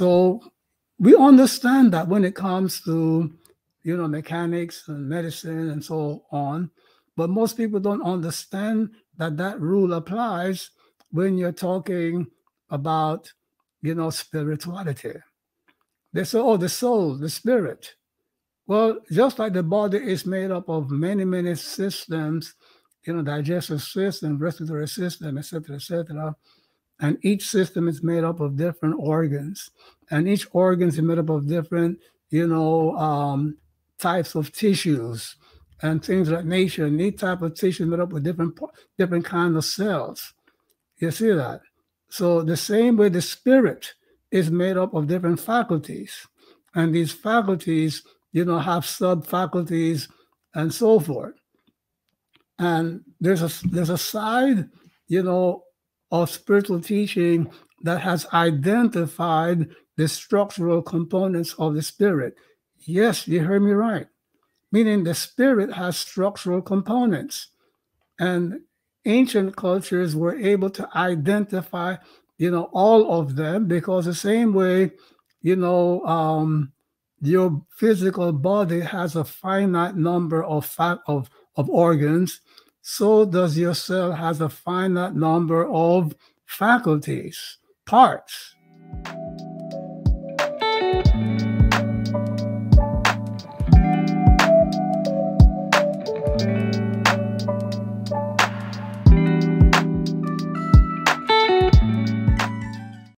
we understand that when it comes to, you know, mechanics and medicine and so on, but most people don't understand that that rule applies when you're talking about, you know, spirituality. They say, oh, the soul, the spirit. Well, just like the body is made up of many, many systems, you know, digestive system, respiratory system, etc., etc., and each system is made up of different organs, and each organ is made up of different, you know, um, types of tissues and things like nature. And each type of tissue is made up of different different kind of cells. You see that? So the same way the spirit is made up of different faculties, and these faculties, you know, have sub faculties and so forth. And there's a there's a side, you know, of spiritual teaching that has identified the structural components of the spirit. Yes, you heard me right. Meaning the spirit has structural components. And ancient cultures were able to identify, you know, all of them because the same way, you know, um, your physical body has a finite number of of, of organs so does your cell has a finite number of faculties, parts.